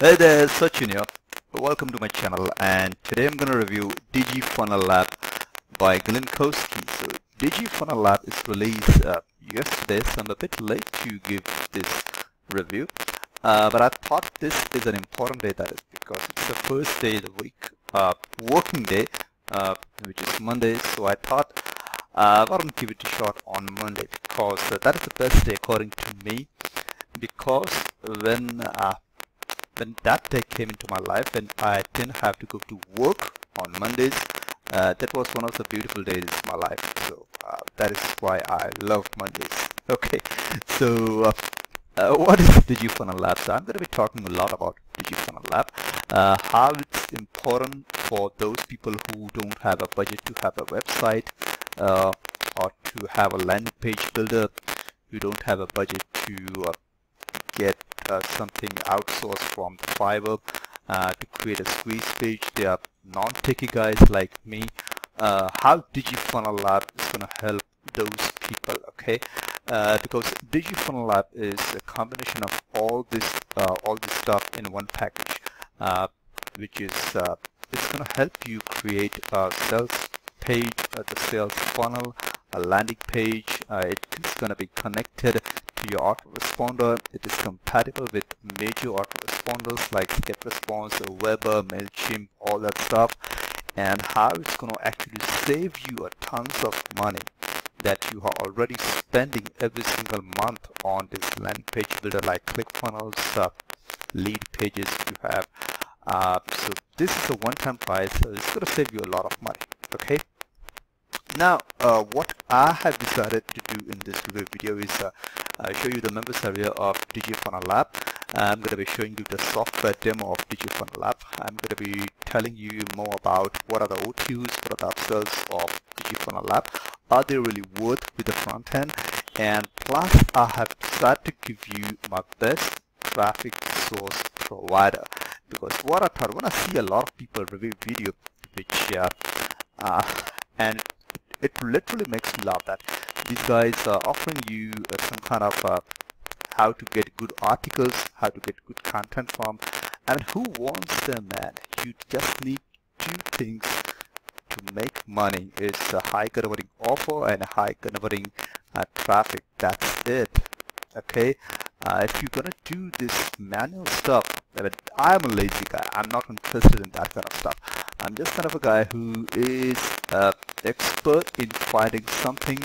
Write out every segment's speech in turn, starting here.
Hey there, Sachin here. Welcome to my channel and today I'm going to review DigiFunnel Lab by Glynn Kosky. So DigiFunnel Lab is released uh, yesterday so I'm a bit late to give this review. Uh, but I thought this is an important day that is because it's the first day of the week, uh, working day, uh, which is Monday. So I thought uh, why don't give it a shot on Monday because uh, that is the best day according to me because when uh, when that day came into my life and I didn't have to go to work on Mondays, uh, that was one of the beautiful days of my life. So uh, that is why I love Mondays. Okay, so uh, uh what is DigiFunnel Lab? So I'm going to be talking a lot about DigiFunnel Lab, uh, how it's important for those people who don't have a budget to have a website uh, or to have a landing page builder, who don't have a budget to get uh, something outsourced from Fiverr uh, to create a squeeze page. They are non-techie guys like me. Uh, how DigiFunnel Lab is going to help those people, okay? Uh, because DigiFunnel Lab is a combination of all this, uh, all this stuff in one package, uh, which is it's going to help you create a sales page, the sales funnel, a landing page. it's going to be connected your autoresponder. It is compatible with major autoresponders like GetResponse, Weber, MailChimp, all that stuff. And how it's going to actually save you a tons of money that you are already spending every single month on this landing page builder like ClickFunnels, uh, lead pages you have. Uh, so this is a one-time price, so it's going to save you a lot of money. Okay. Now, uh, what I have decided to do in this video is uh, show you the members area of DigiFunnel Lab. I'm going to be showing you the software demo of DigiFunnel Lab. I'm going to be telling you more about what are the OTOs, what are the upsells of DigiFunnel Lab. Are they really worth with the front end? And plus, I have decided to give you my best traffic source provider because what I thought when I see a lot of people review video which uh, uh, and it literally makes me laugh that these guys are offering you uh, some kind of uh, how to get good articles, how to get good content from. and who wants them, man? You just need two things to make money. It's a high converting offer and a high converting uh, traffic. That's it. Okay. Uh, if you're gonna do this manual stuff, I mean, I'm a lazy guy. I'm not interested in that kind of stuff. I'm just kind of a guy who is uh, expert in finding something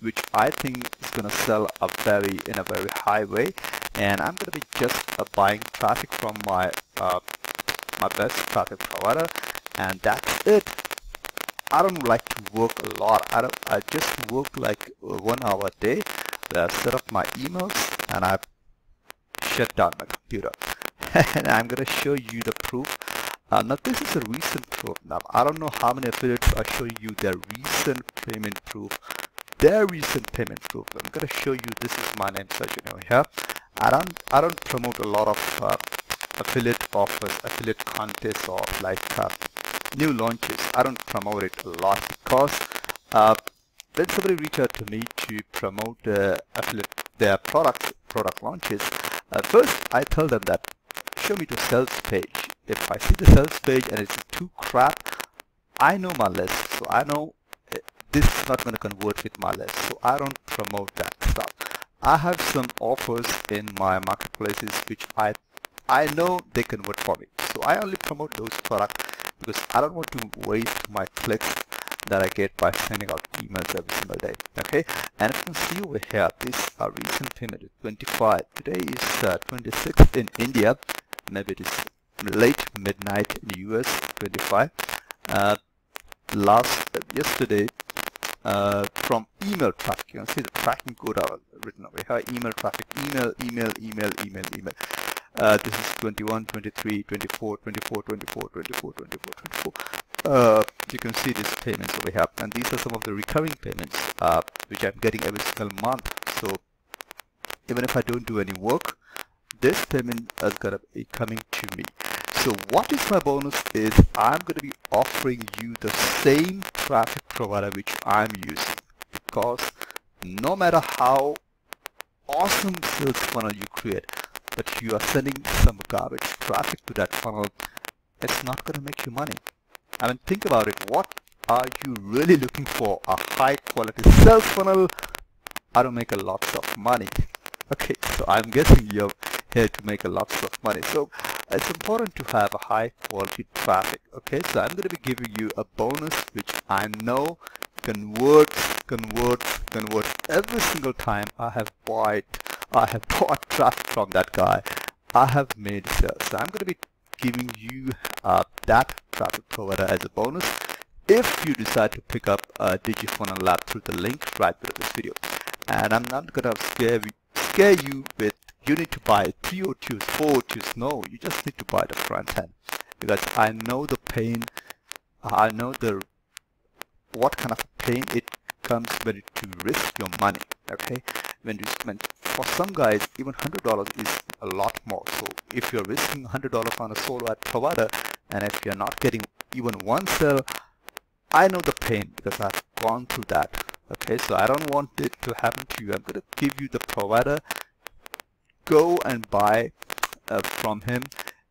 which I think is going to sell a very in a very high way. And I'm going to be just uh, buying traffic from my uh, my best traffic provider. And that's it. I don't like to work a lot. I don't I just work like one hour a day. Where I set up my emails and I shut down my computer. And I'm going to show you the proof uh, now this is a recent proof. Now I don't know how many affiliates are showing you their recent payment proof. Their recent payment proof. I'm going to show you. This is my name, Sachin over here. I don't I don't promote a lot of uh, affiliate offers, affiliate contests, or like uh, new launches. I don't promote it a lot because uh, when somebody reach out to me to promote affiliate their products, product launches, uh, first I tell them that show me the sales page if I see the sales page and it's too crap, I know my list, so I know eh, this is not going to convert with my list, so I don't promote that stuff. I have some offers in my marketplaces which I I know they convert for me, so I only promote those products because I don't want to waste my clicks that I get by sending out emails every single day. Okay, and you can see over here, this uh, recent payment is 25. Today is uh, 26th in India. Maybe it is late midnight in the US 25 uh, last uh, yesterday uh, from email traffic. You can see the tracking code are written over here? Email traffic. Email email email email email. Uh, this is 21 23 24 24 24 24 24 24 uh, you can see these payments over here. And these are some of the recurring payments uh, which I'm getting every single month. So even if I don't do any work this payment is gonna be coming to me so what is my bonus is I'm going to be offering you the same traffic provider which I'm using because no matter how awesome sales funnel you create, but you are sending some garbage traffic to that funnel, it's not going to make you money. I mean, think about it. What are you really looking for? A high quality sales funnel I don't make a lots of money? Okay, so I'm guessing you're here to make a lots of money. So it's important to have a high quality traffic. Okay, so I'm going to be giving you a bonus which I know converts, converts, converts every single time I have bought, I have bought traffic from that guy. I have made sales. So I'm going to be giving you uh, that traffic provider as a bonus if you decide to pick up a DigiFunnel Lab through the link right below this video. And I'm not going to scare you, scare you with you need to buy three OTOs, four OTOs. No, you just need to buy the front end because I know the pain. I know the what kind of pain it comes when you risk your money. Okay, when you spend for some guys even hundred dollars is a lot more. So if you're risking hundred dollars on a solo ad provider, and if you're not getting even one sale, I know the pain because I've gone through that. Okay, so I don't want it to happen to you. I'm going to give you the provider go and buy uh, from him.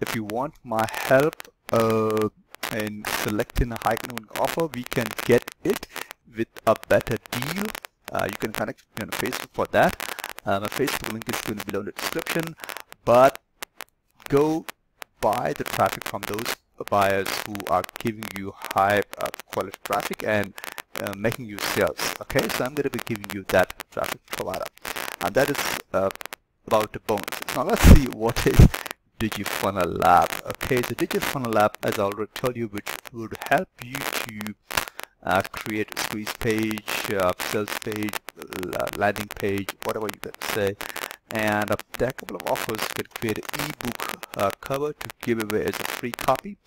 If you want my help uh, in selecting a high economic offer, we can get it with a better deal. Uh, you can connect me on Facebook for that. Uh, my Facebook link is going to be below in the description. But go buy the traffic from those buyers who are giving you high uh, quality traffic and uh, making you sales. Okay, so I'm going to be giving you that traffic provider, and that is uh, about the bonus. Now let's see what is DigiFunnel Lab. Okay, the DigiFunnel Lab, as I already told you, which would help you to uh, create a squeeze page, uh, sales page, landing page, whatever you can say. And uh, there are a couple of offers. You can create an ebook uh, cover to give away as a free copy.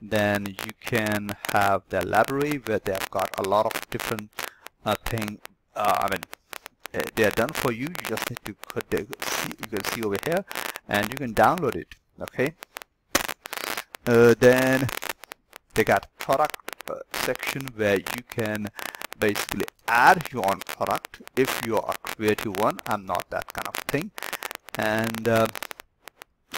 Then you can have their library where they've got a lot of different uh, things. Uh, I mean, they are done for you. You just need to put the see, you can see over here and you can download it okay? Uh, then they got product uh, section where you can basically add your own product if you are a creative one. I'm not that kind of thing. And uh,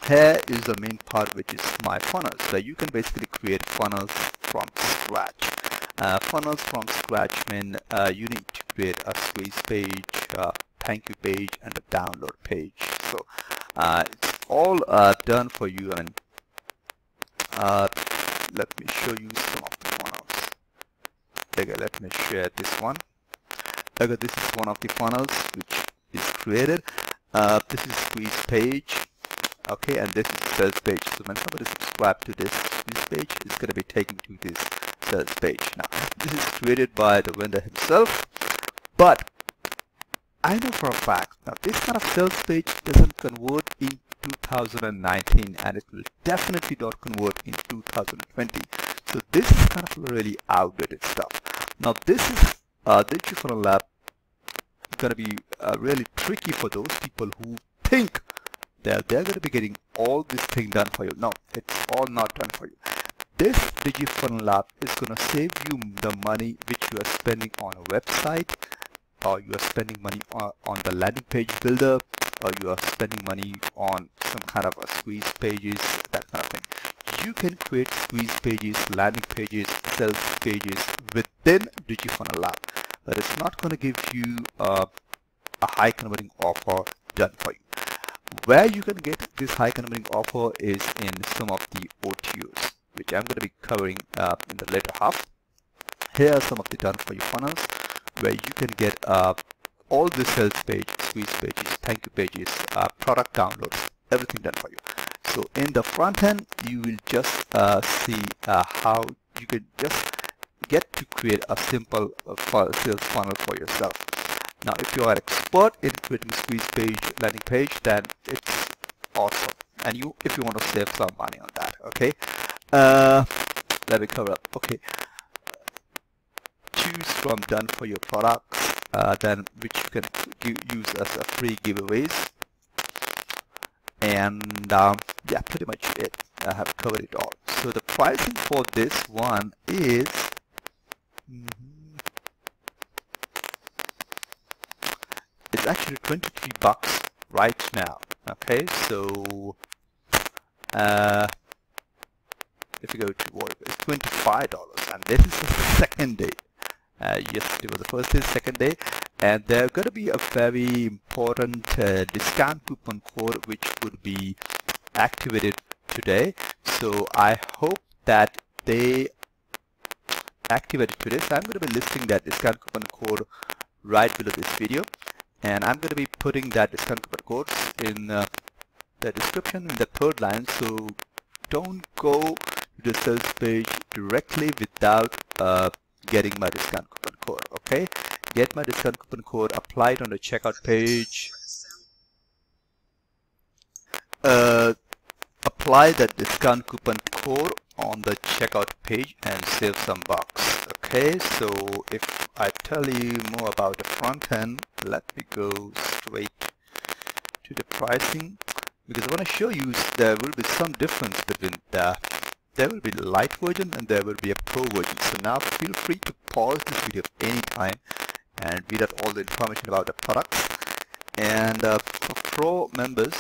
here is the main part which is my funnels so you can basically create funnels from scratch uh, funnels from scratch mean uh, you need to create a squeeze page, uh, thank you page, and a download page. So uh, it's all uh, done for you. And uh, let me show you some of the funnels. Okay, let me share this one. Okay, this is one of the funnels which is created. this is squeeze page okay and this is sales page so when somebody subscribe to this squeeze page it's going to be taken to this sales page. Now, this is created by the vendor himself, but I know for a fact, now this kind of sales page doesn't convert in 2019 and it will definitely not convert in 2020. So this is kind of really outdated stuff. Now this is uh, the DigiFunnel Lab going to be uh, really tricky for those people who think that they're going to be getting all this thing done for you. No, it's all not done for you. This DigiFunnel Lab is going to save you the money which you are spending on a website or you are spending money on, on the landing page builder or you are spending money on some kind of a squeeze pages, that kind of thing. You can create squeeze pages, landing pages, sales pages within DigiFunnel Lab. But it's not going to give you uh, a high converting offer done for you. Where you can get this high converting offer is in some of the OTOs which I'm going to be covering uh, in the later half. Here are some of the done for you funnels where you can get uh, all the sales page, squeeze pages, thank you pages, uh, product downloads, everything done for you. So in the front end, you will just uh, see uh, how you can just get to create a simple uh, sales funnel for yourself. Now, if you are expert in creating squeeze page, landing page, then it's awesome. And you, if you want to save some money on that, okay? Uh, let me cover up. Okay. Choose from done for your products, uh, then which you can use as a free giveaways. And um, yeah, pretty much it. I have covered it all. So the pricing for this one is mm -hmm, it's actually 23 bucks right now. Okay, so uh, if you go to what it's $25 and this is the second day. Uh, yesterday was the first day, second day, and there's going to be a very important uh, discount coupon code which would be activated today. So I hope that they activate it today. So I'm going to be listing that discount coupon code right below this video and I'm going to be putting that discount coupon code in uh, the description in the third line so don't go the sales page directly without uh, getting my discount coupon code okay? Get my discount coupon code applied on the checkout page. Uh, apply that discount coupon code on the checkout page and save some bucks okay? So if I tell you more about the front end let me go straight to the pricing because I want to show you there will be some difference between the there will be a light version and there will be a pro version. So now feel free to pause this video anytime and read out all the information about the products. And uh, for pro members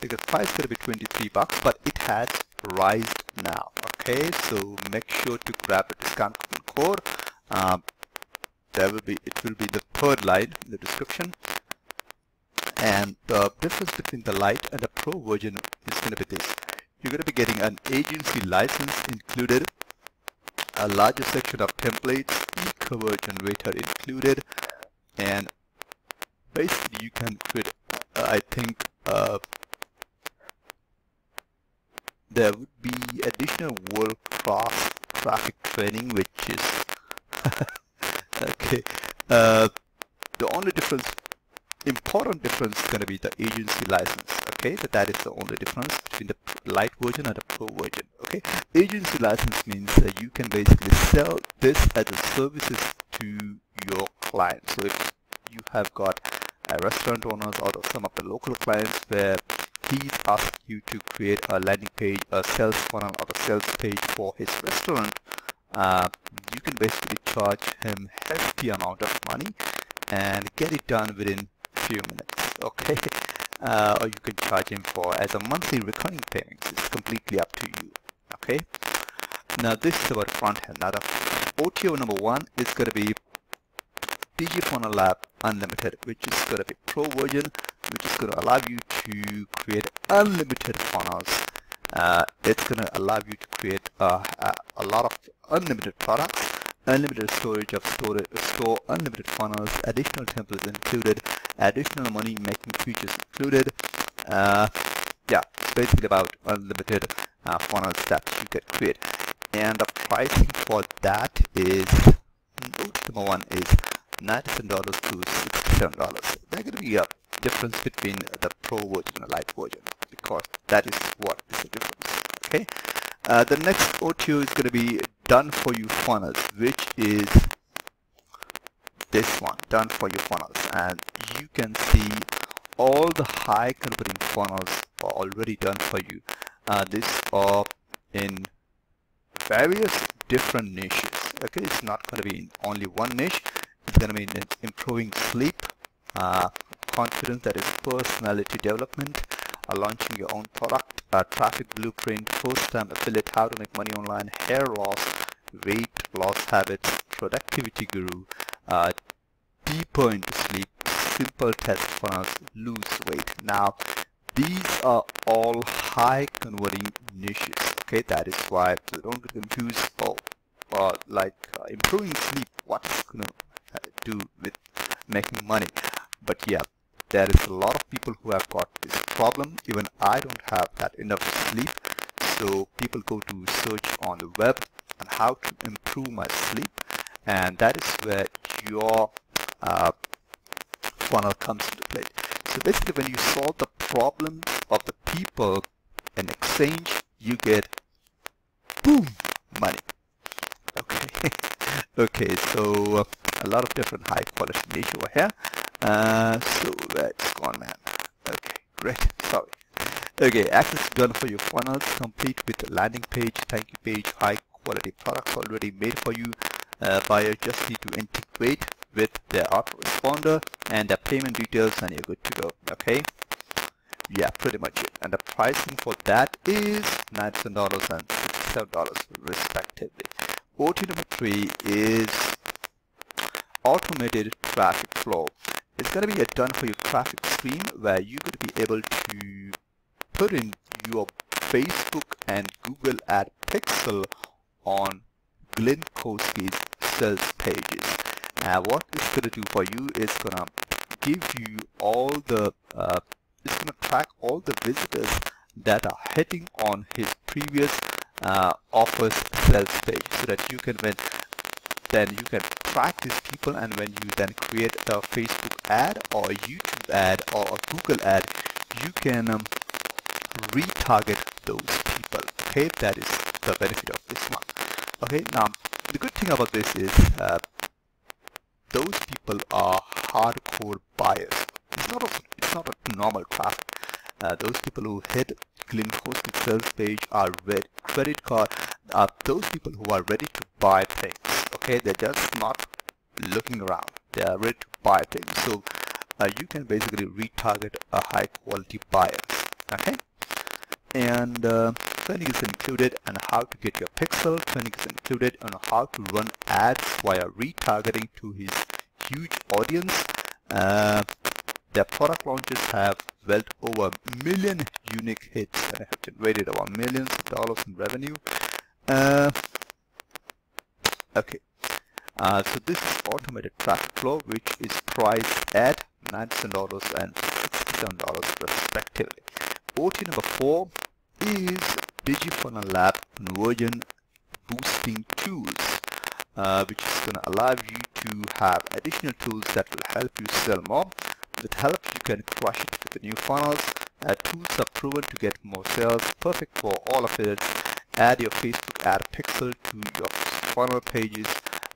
the price to be 23 bucks but it has rised now. Okay so make sure to grab a discount code. Um, there will be it will be the third line in the description. And the difference between the light and the pro version is going to be this you're going to be getting an agency license included a larger section of templates e-cover generator included and basically you can create uh, I think uh, there would be additional world-class traffic training which is okay uh, the only difference important difference is going to be the agency license okay but that is the only difference between the light version and the pro version okay agency license means that you can basically sell this as a services to your clients so if you have got a restaurant owners or some of the local clients where he's asking you to create a landing page, a sales funnel or a sales page for his restaurant, uh, you can basically charge him hefty amount of money and get it done within a few minutes, okay? Uh, or you can charge him for as a monthly recurring payments. It's completely up to you, okay? Now this is about front end. Now the OTO number one is going to be Funnel Lab Unlimited, which is going to be pro version, which is going to allow you to create unlimited funnels. Uh, it's going to allow you to create uh, a, lot of unlimited products, unlimited storage of store, unlimited funnels, additional templates included, additional money making features included. Uh, yeah, it's basically about unlimited uh, funnels that you can create. And the pricing for that is, number one is $97 to $67. There's going to be a difference between the pro version and the light version because that is what is the difference. Okay. Uh, the next OTO is going to be done for you funnels, which is this one, done for you funnels. And you can see all the high converting funnels are already done for you. Uh, these are in various different niches. Okay, it's not going to be in only one niche it's going to be in improving sleep, uh, confidence, that is personality development, uh, launching your own product, uh, traffic blueprint, first-time affiliate, how to make money online, hair loss, weight loss habits, productivity guru, uh, deeper into sleep, simple test funnels, lose weight. Now, these are all high converting niches. Okay, that is why so don't get confused. Oh, uh, like uh, improving sleep. What is going to do with making money but yeah there is a lot of people who have got this problem. Even I don't have that enough sleep. So people go to search on the web on how to improve my sleep. And that is where your uh, funnel comes into play. So basically when you solve the problems of the people in exchange you get boom money. Okay. Okay so uh, a lot of different high quality niche over here. Uh, so it's gone, man. Okay, great. Sorry. Okay, access done for your funnels, complete with landing page, thank you page, high quality products already made for you. Uh, buyer just need to integrate with their autoresponder and their payment details and you're good to go. Okay. yeah, pretty much it. And the pricing for that is $97 and $67 respectively. OT number three is automated traffic flow. It's going to be a done for you traffic stream where you're going to be able to put in your Facebook and Google ad pixel on Glynn sales pages. Now what it's going to do for you is going to give you all the, uh, it's going to track all the visitors that are hitting on his previous uh, offers sales page so that you can when then you can track these people and when you then create a Facebook ad or a YouTube ad or a Google ad you can um, retarget those people. Okay that is the benefit of this one. Okay now the good thing about this is uh, those people are hardcore buyers. It's not a, it's not a normal traffic uh, those people who hit Glynn Kosky sales page are red credit card. Are those people who are ready to buy things they're just not looking around. They are ready to buy things so uh, you can basically retarget a high quality buyers okay? And uh, training is included on how to get your pixel. Training is included on how to run ads via retargeting to his huge audience. Uh, their product launches have wealth over a million unique hits and have generated about millions of dollars in revenue. Uh, okay uh, so this is automated traffic flow which is priced at $97 and $67 respectively OT number 4 is DigiFunnel Lab conversion boosting tools uh, which is going to allow you to have additional tools that will help you sell more. With help you can crush it with the new funnels. Uh, tools are proven to get more sales, perfect for all of it. Add your Facebook ad pixel to your funnel pages,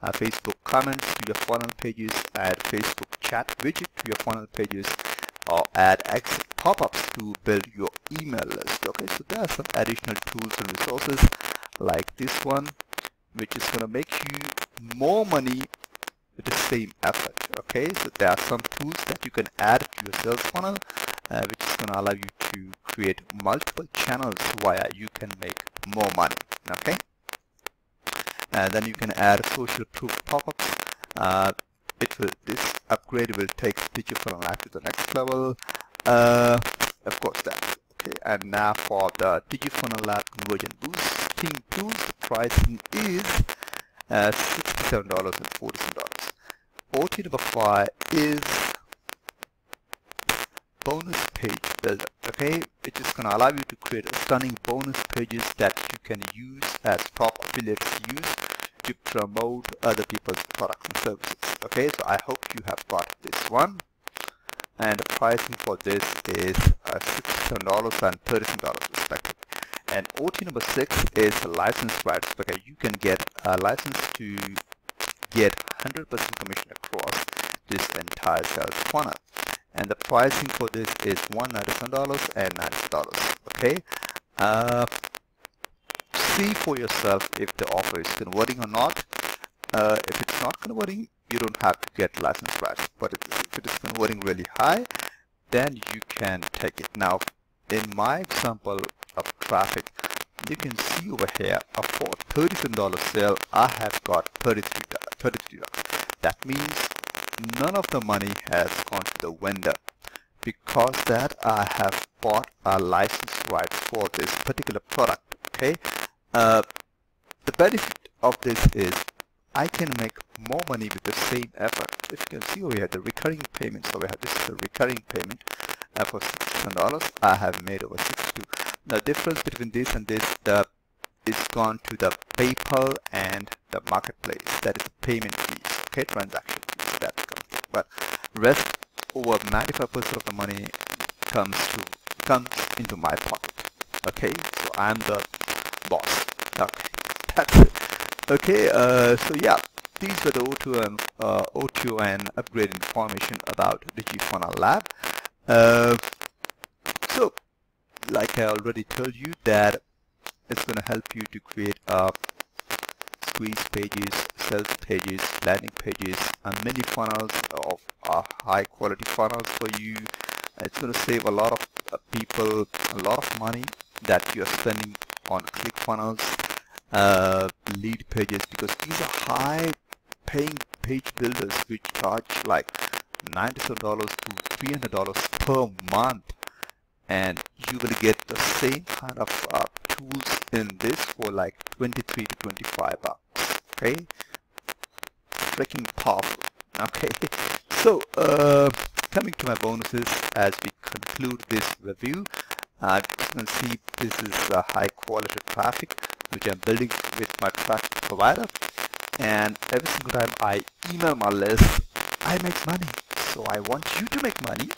uh, Facebook comments to your funnel pages, add Facebook chat widget to your funnel pages, or add exit pop-ups to build your email list. Okay so there are some additional tools and resources like this one which is going to make you more money with the same effort. Okay so there are some tools that you can add to your sales funnel uh, which is going to allow you to create multiple channels via you can make more money. Okay and then you can add social proof pop-ups uh, it will this upgrade will take DigiFunnel Lab to the next level. Uh, of course that okay. And now for the DigiFunnel Lab conversion boosting tools the pricing is uh, $67 and $47 OT number 5 is bonus page builder okay? Which is going to allow you to create stunning bonus pages that you can use as top affiliates use to promote other people's products and services okay? So I hope you have got this one. And the pricing for this is uh, $67 and $37 respectively. And OT number 6 is a license rights okay? You can get a license to get 100% commission across this entire sales funnel. And the pricing for this is $197 and $90 okay? Uh, see for yourself if the offer is converting or not. Uh, if it's not converting, you don't have to get license rights. But if it is converting really high, then you can take it. Now, in my example of traffic, you can see over here, a for $37 sale, I have got $33. $33. That means none of the money has gone to the vendor because that I have bought a license rights for this particular product okay uh, the benefit of this is I can make more money with the same effort. If you can see over here, the recurring payments we have this is the recurring payment uh, for $67. I have made over 62. The difference between this and this the, is gone to the PayPal and the marketplace. That is the payment fees, okay, transaction fees that comes. But rest over 95% of the money comes to comes into my pocket. Okay, so I'm the boss. That's it. Okay, uh, so yeah, these were the O2 and uh, O2 and upgrade information about the DigiFunnel Lab. Uh, so, like I already told you, that it's going to help you to create uh, squeeze pages, sales pages, landing pages, and many funnels of uh, high quality funnels for you. It's going to save a lot of uh, people a lot of money that you're spending on ClickFunnels uh, Leadpages because these are high paying page builders which charge like $97 to $300 per month. And you will get the same kind of uh, tools in this for like 23 to 25 bucks. Okay? Freaking powerful. Okay? So uh, coming to my bonuses as we conclude this review uh, you can see this is a high quality traffic which I'm building with my traffic provider. And every single time I email my list I make money. So I want you to make money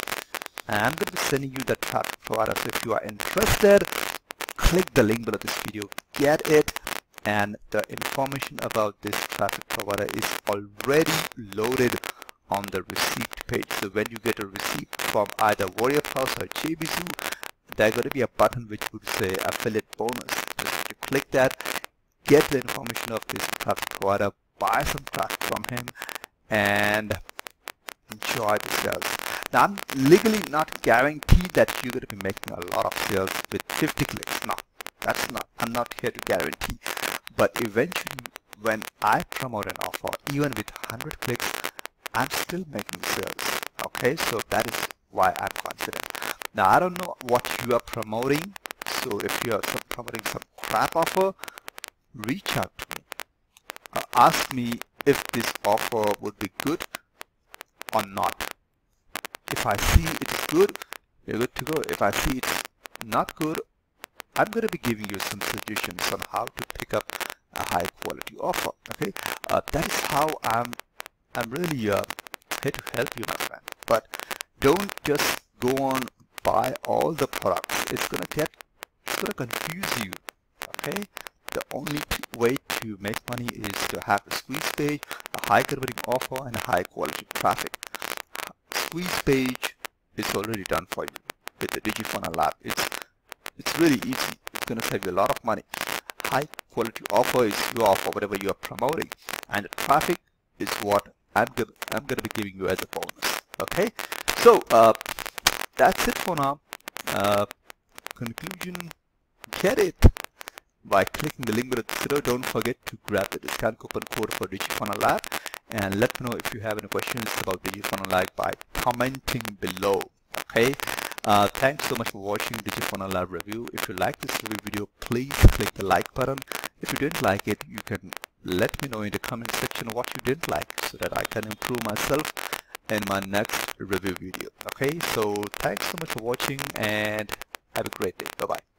and I'm going to be sending you the traffic provider. So if you are interested click the link below this video get it and the information about this traffic provider is already loaded on the receipt page. So when you get a receipt from either Warrior Plus or JVZoo there's going to be a button which would say affiliate bonus if you click that get the information of this traffic provider buy some traffic from him and enjoy the sales now I'm legally not guaranteed that you're going to be making a lot of sales with 50 clicks. No, that's not, I'm not here to guarantee. But eventually when I promote an offer, even with 100 clicks, I'm still making sales. Okay, so that is why I'm confident. Now I don't know what you are promoting. So if you are some, promoting some crap offer, reach out to me. Uh, ask me if this offer would be good or not if I see it's good, you're good to go. If I see it's not good, I'm going to be giving you some suggestions on how to pick up a high quality offer. Okay, uh, that is how I'm. I'm really uh, here to help you, my friend. But don't just go on buy all the products. It's gonna get. It's gonna confuse you. Okay. The only way to make money is to have a squeeze page, a high converting offer, and a high quality traffic squeeze page is already done for you with the DigiFunnel app. It's it's really easy. It's to save you a lot of money. High quality offer is your offer, whatever you are promoting, and the traffic is what I'm gonna I'm to be giving you as a bonus. Okay, so uh, that's it for now. Uh, conclusion: get it by clicking the link below. the video. Don't forget to grab the discount coupon code for DigiFunnel app and let me know if you have any questions about DigiFunnel Lab by commenting below okay uh, thanks so much for watching DigiFunnel Lab review if you like this review video please click the like button if you didn't like it you can let me know in the comment section what you didn't like so that I can improve myself in my next review video. Okay so thanks so much for watching and have a great day. Bye bye